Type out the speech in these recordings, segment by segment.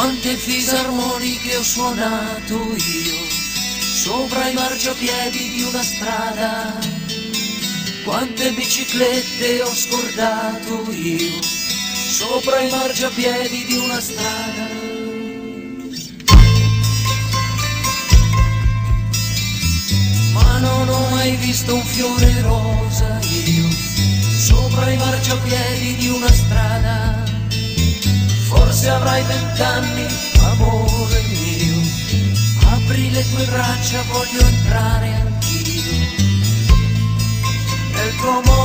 Quante fisarmoniche ho suonato io sopra i marciapiedi di una strada. Quante biciclette ho scordato io sopra i marciapiedi di una strada. Ma non ho mai visto un fiore rosa io sopra i marciapiedi di una strada forse avrai vent'anni, amore mio, apri le tue braccia, voglio entrare anch'io. Nel tuo mondo,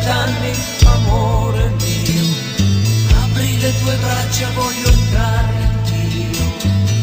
vent'anni, amore mio, apri le tue braccia, voglio entrare anch'io.